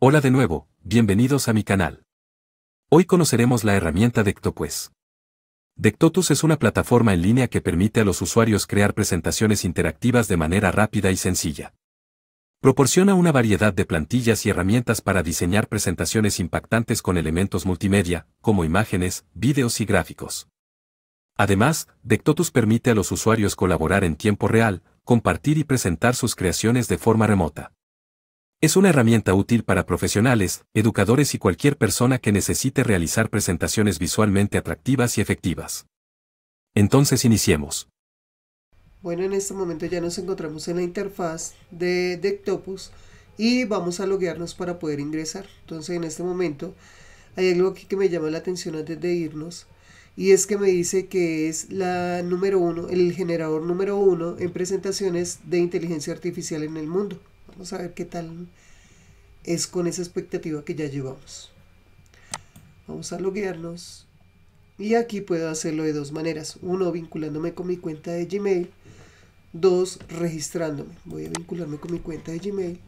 Hola de nuevo, bienvenidos a mi canal. Hoy conoceremos la herramienta Dectopues. Dectotus es una plataforma en línea que permite a los usuarios crear presentaciones interactivas de manera rápida y sencilla. Proporciona una variedad de plantillas y herramientas para diseñar presentaciones impactantes con elementos multimedia, como imágenes, vídeos y gráficos. Además, Dectotus permite a los usuarios colaborar en tiempo real, compartir y presentar sus creaciones de forma remota. Es una herramienta útil para profesionales, educadores y cualquier persona que necesite realizar presentaciones visualmente atractivas y efectivas. Entonces iniciemos. Bueno, en este momento ya nos encontramos en la interfaz de Dectopus y vamos a loguearnos para poder ingresar. Entonces en este momento hay algo aquí que me llama la atención antes de irnos y es que me dice que es la número uno, el generador número uno en presentaciones de inteligencia artificial en el mundo. Vamos a ver qué tal es con esa expectativa que ya llevamos. Vamos a loguearnos. Y aquí puedo hacerlo de dos maneras. Uno, vinculándome con mi cuenta de Gmail. Dos, registrándome. Voy a vincularme con mi cuenta de Gmail.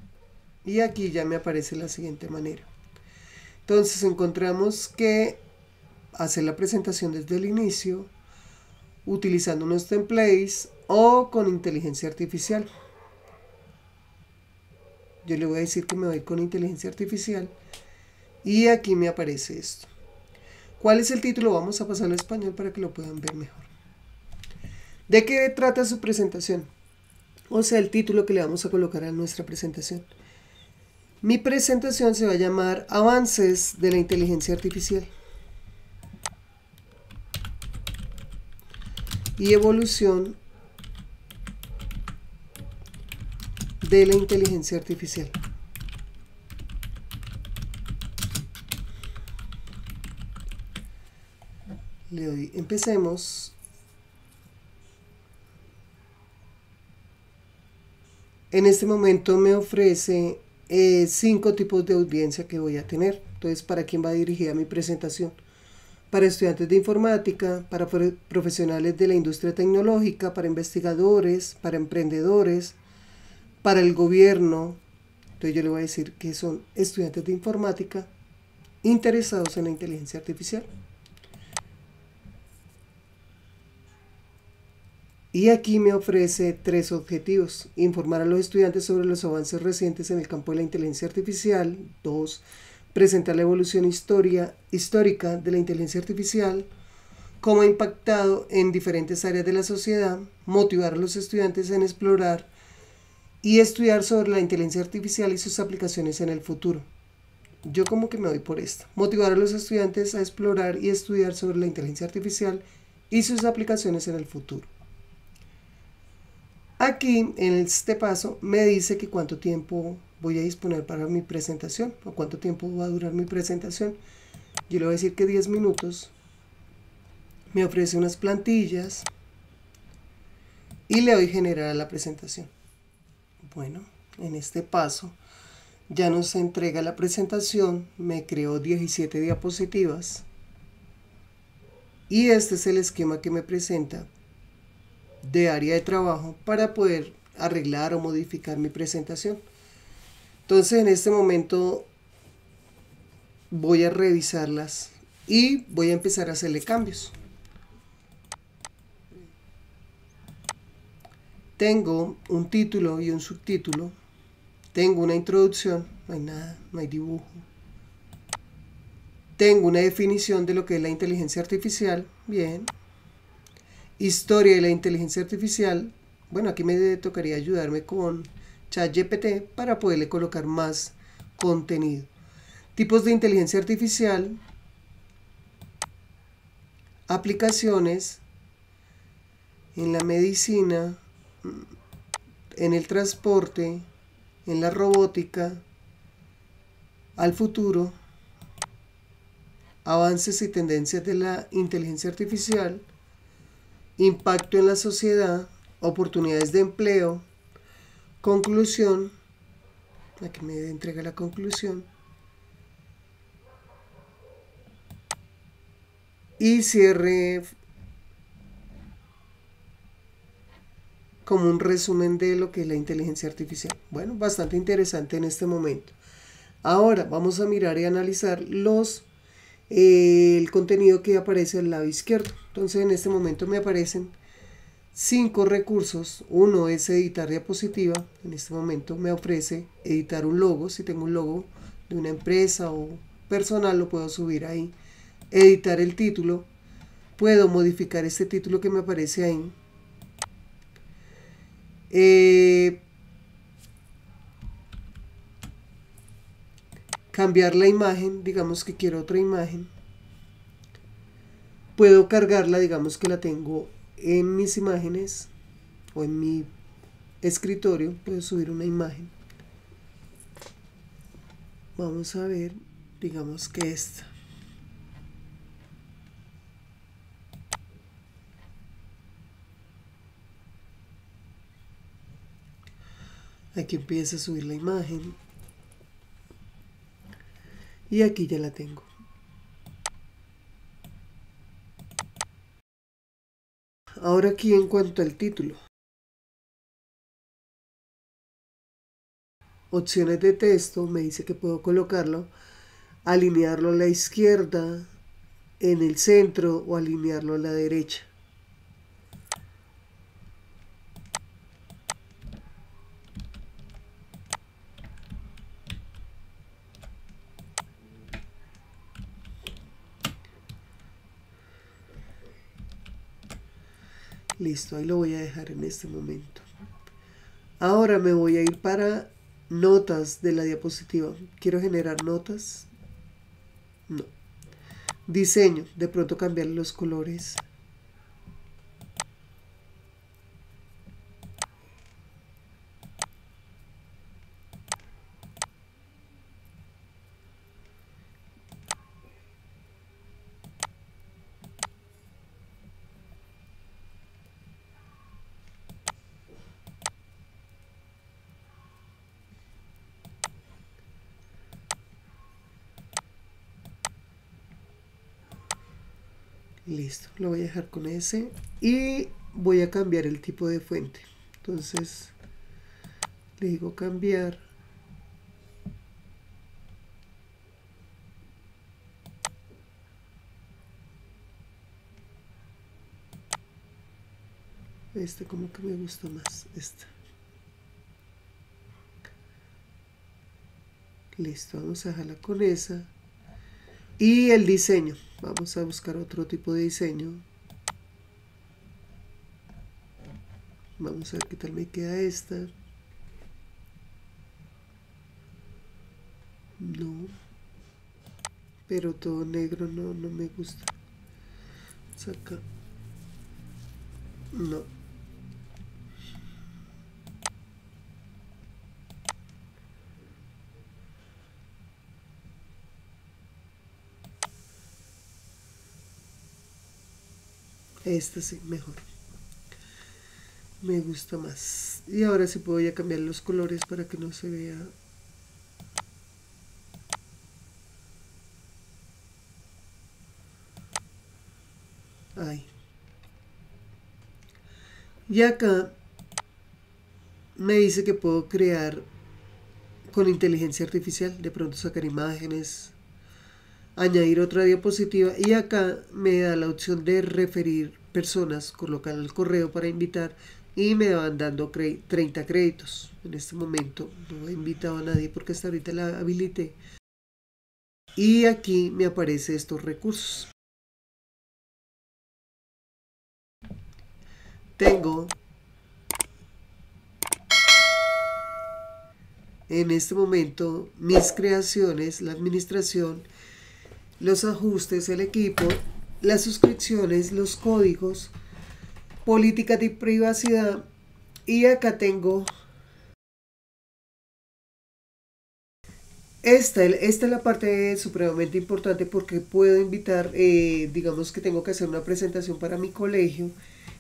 Y aquí ya me aparece la siguiente manera. Entonces encontramos que hacer la presentación desde el inicio, utilizando unos templates o con inteligencia artificial. Yo le voy a decir que me voy con inteligencia artificial. Y aquí me aparece esto. ¿Cuál es el título? Vamos a pasarlo a español para que lo puedan ver mejor. ¿De qué trata su presentación? O sea, el título que le vamos a colocar a nuestra presentación. Mi presentación se va a llamar Avances de la Inteligencia Artificial. Y evolución de la inteligencia artificial. Le doy, empecemos. En este momento me ofrece eh, cinco tipos de audiencia que voy a tener. Entonces, ¿para quién va dirigida mi presentación? Para estudiantes de informática, para profesionales de la industria tecnológica, para investigadores, para emprendedores, para el gobierno. Entonces yo le voy a decir que son estudiantes de informática interesados en la inteligencia artificial. Y aquí me ofrece tres objetivos. Informar a los estudiantes sobre los avances recientes en el campo de la inteligencia artificial. Dos, presentar la evolución histórica de la inteligencia artificial. Cómo ha impactado en diferentes áreas de la sociedad. Motivar a los estudiantes en explorar y estudiar sobre la inteligencia artificial y sus aplicaciones en el futuro. Yo como que me doy por esto. Motivar a los estudiantes a explorar y estudiar sobre la inteligencia artificial y sus aplicaciones en el futuro. Aquí en este paso me dice que cuánto tiempo voy a disponer para mi presentación o cuánto tiempo va a durar mi presentación. Yo le voy a decir que 10 minutos. Me ofrece unas plantillas y le doy generar a la presentación. Bueno, en este paso ya nos entrega la presentación, me creó 17 diapositivas y este es el esquema que me presenta de área de trabajo para poder arreglar o modificar mi presentación. Entonces en este momento voy a revisarlas y voy a empezar a hacerle cambios. Tengo un título y un subtítulo. Tengo una introducción. No hay nada, no hay dibujo. Tengo una definición de lo que es la inteligencia artificial. Bien. Historia de la inteligencia artificial. Bueno, aquí me tocaría ayudarme con ChatGPT para poderle colocar más contenido. Tipos de inteligencia artificial. Aplicaciones en la medicina, en el transporte, en la robótica, al futuro, avances y tendencias de la inteligencia artificial, impacto en la sociedad, oportunidades de empleo, conclusión, aquí me entrega la conclusión, y cierre como un resumen de lo que es la inteligencia artificial. Bueno, bastante interesante en este momento. Ahora vamos a mirar y analizar los eh, el contenido que aparece al lado izquierdo. Entonces en este momento me aparecen cinco recursos. Uno es editar diapositiva. En este momento me ofrece editar un logo. Si tengo un logo de una empresa o personal lo puedo subir ahí. Editar el título. Puedo modificar este título que me aparece ahí. Eh, cambiar la imagen, digamos que quiero otra imagen. Puedo cargarla, digamos que la tengo en mis imágenes o en mi escritorio, puedo subir una imagen. Vamos a ver, digamos que esta. Aquí empieza a subir la imagen. Y aquí ya la tengo. Ahora aquí en cuanto al título. Opciones de texto, me dice que puedo colocarlo, alinearlo a la izquierda, en el centro o alinearlo a la derecha. Listo, ahí lo voy a dejar en este momento. Ahora me voy a ir para notas de la diapositiva. Quiero generar notas. No. Diseño, de pronto cambiar los colores. Listo, lo voy a dejar con ese y voy a cambiar el tipo de fuente. Entonces le digo cambiar. Este como que me gusta más, esta. Listo, vamos a dejarla con esa. Y el diseño. Vamos a buscar otro tipo de diseño. Vamos a ver qué tal me queda esta. No. Pero todo negro no, no me gusta. Saca. No. Esta sí, mejor. Me gusta más. Y ahora sí puedo ya cambiar los colores para que no se vea Ahí. Y acá me dice que puedo crear con inteligencia artificial, de pronto sacar imágenes, añadir otra diapositiva y acá me da la opción de referir personas, colocar el correo para invitar y me van dando 30 créditos. En este momento no he invitado a nadie porque hasta ahorita la habilité. Y aquí me aparecen estos recursos. Tengo en este momento mis creaciones, la administración los ajustes, el equipo, las suscripciones, los códigos, política de privacidad y acá tengo Esta, esta, es la parte supremamente importante porque puedo invitar, eh, digamos que tengo que hacer una presentación para mi colegio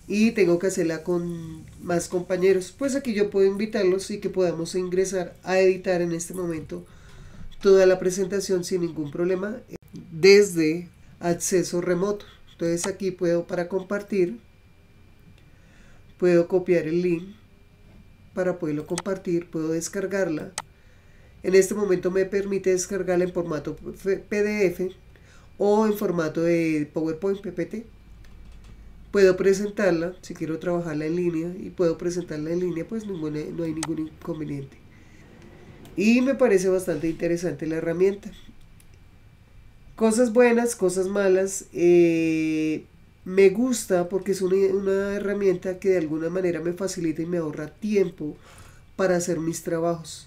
y tengo que hacerla con más compañeros. Pues aquí yo puedo invitarlos y que podamos ingresar a editar en este momento toda la presentación sin ningún problema desde acceso remoto. Entonces aquí puedo para compartir, puedo copiar el link para poderlo compartir, puedo descargarla En este momento me permite descargarla en formato PDF o en formato de PowerPoint PPT. Puedo presentarla si quiero trabajarla en línea y puedo presentarla en línea, pues no hay ningún inconveniente. Y me parece bastante interesante la herramienta. Cosas buenas, cosas malas. Eh, me gusta porque es una, una herramienta que de alguna manera me facilita y me ahorra tiempo para hacer mis trabajos.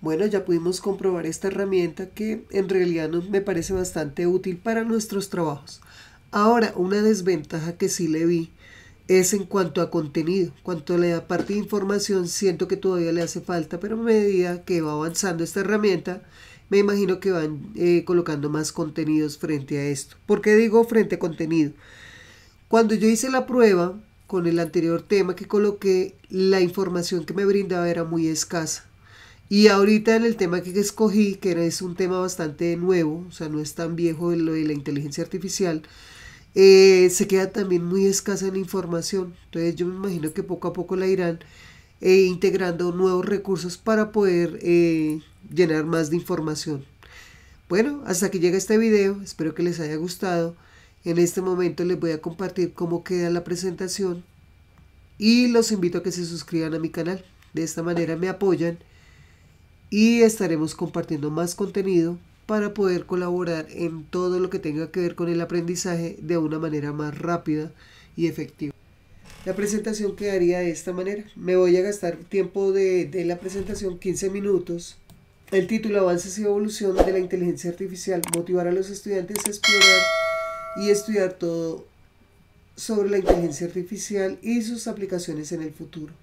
Bueno, ya pudimos comprobar esta herramienta que en realidad me parece bastante útil para nuestros trabajos. Ahora, una desventaja que sí le vi es en cuanto a contenido. Cuanto a la parte de información, siento que todavía le hace falta, pero a medida que va avanzando esta herramienta, me imagino que van eh, colocando más contenidos frente a esto. ¿Por qué digo frente a contenido? Cuando yo hice la prueba con el anterior tema que coloqué, la información que me brindaba era muy escasa. Y ahorita en el tema que escogí, que es un tema bastante nuevo, o sea, no es tan viejo lo de la inteligencia artificial, eh, se queda también muy escasa en información. Entonces yo me imagino que poco a poco la irán eh, integrando nuevos recursos para poder eh, llenar más de información. Bueno, hasta que llega este video, espero que les haya gustado. En este momento les voy a compartir cómo queda la presentación y los invito a que se suscriban a mi canal. De esta manera me apoyan y estaremos compartiendo más contenido para poder colaborar en todo lo que tenga que ver con el aprendizaje de una manera más rápida y efectiva. La presentación quedaría de esta manera. Me voy a gastar tiempo de, de la presentación 15 minutos. El título Avances y Evolución de la Inteligencia Artificial. Motivar a los estudiantes a explorar y estudiar todo sobre la inteligencia artificial y sus aplicaciones en el futuro.